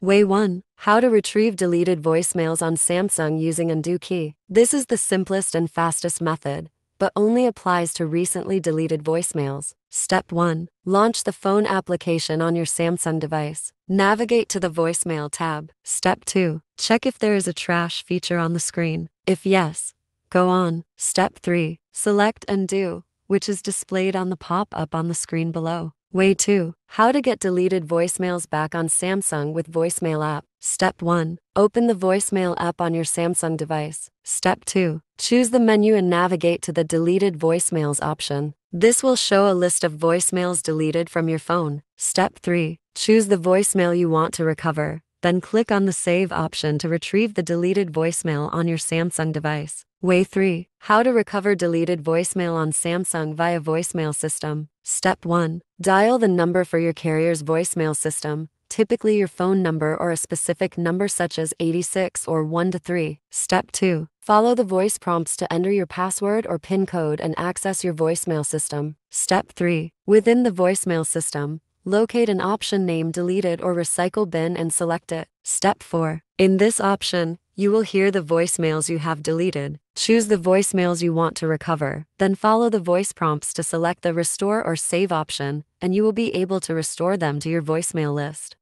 Way 1 How to retrieve deleted voicemails on Samsung using Undo Key. This is the simplest and fastest method, but only applies to recently deleted voicemails. Step 1 Launch the phone application on your Samsung device. Navigate to the voicemail tab. Step 2 Check if there is a trash feature on the screen. If yes, go on. Step 3 Select Undo, which is displayed on the pop up on the screen below. Way 2 How to get deleted voicemails back on Samsung with Voicemail app. Step 1 Open the Voicemail app on your Samsung device. Step 2 Choose the menu and navigate to the Deleted Voicemails option. This will show a list of voicemails deleted from your phone. Step 3 Choose the voicemail you want to recover. Then click on the Save option to retrieve the deleted voicemail on your Samsung device. Way 3 How to recover deleted voicemail on Samsung via voicemail system. Step 1 Dial the number for your carrier's voicemail system, typically your phone number or a specific number such as 86 or 1 to 3. Step 2 Follow the voice prompts to enter your password or PIN code and access your voicemail system. Step 3 Within the voicemail system, locate an option named Deleted or Recycle Bin and select it. Step 4 In this option, you will hear the voicemails you have deleted. Choose the voicemails you want to recover, then follow the voice prompts to select the Restore or Save option, and you will be able to restore them to your voicemail list.